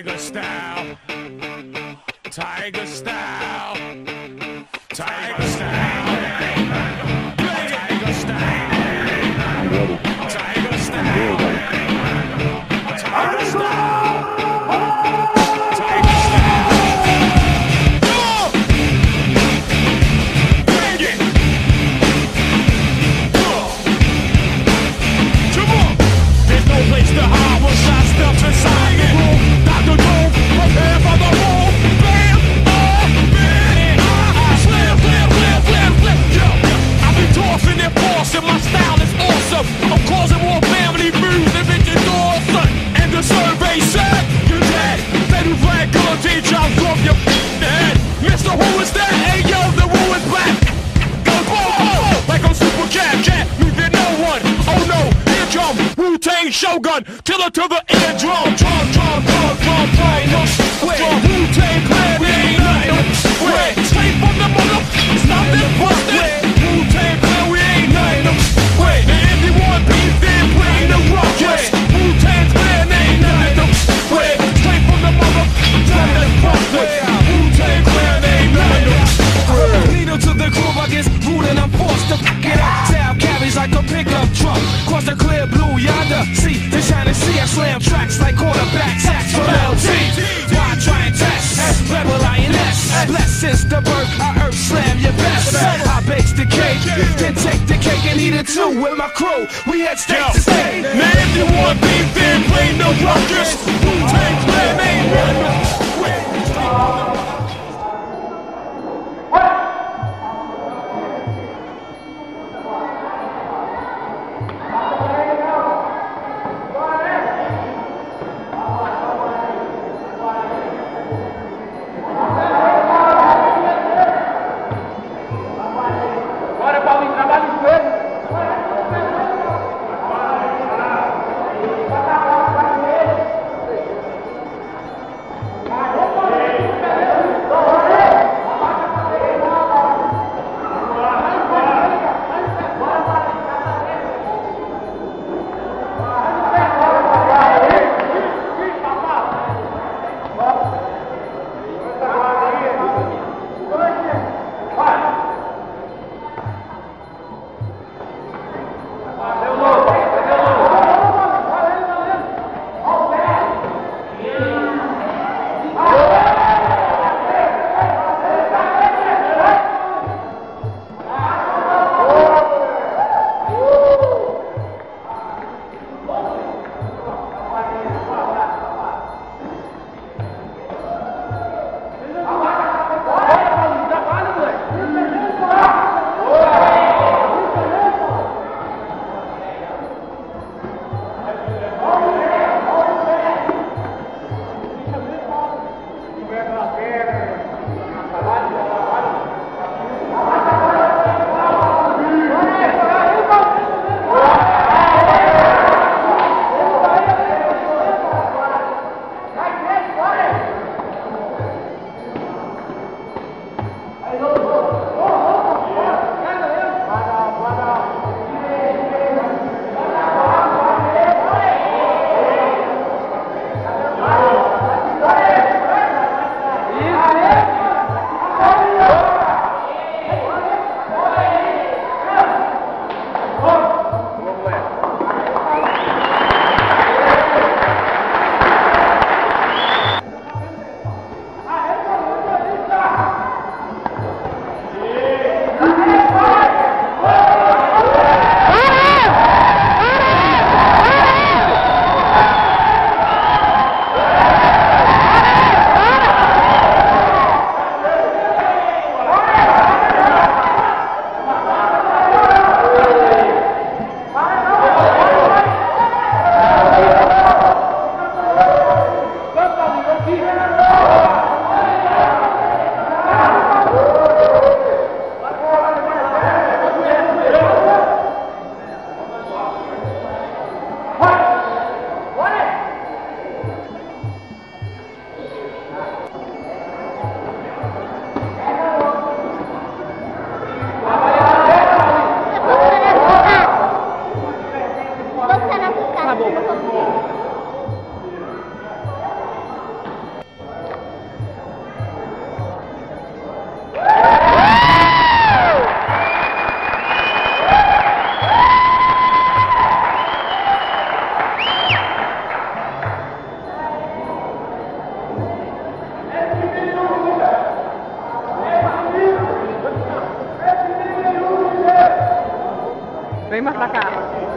Tiger style. Tiger style. Tiger Shogun, killer to the eardrum. Drum, drum, drum, drum, drum, no sweat. Wu-Tang Clan, we ain't nothing no sweat. Straight from the mother, stop this bustin'. Pickup truck. Cross the clear blue yonder. See the shining sea, I slam tracks like quarterback sacks from LT. Why try and test? Rebel INS. Blessed since the birth, I earth slam your best. I bakes the cake, then take the cake and eat it too with my crew. We had steak to stay. man, if you want beef, then play no ruckus. Vem mais pra cá.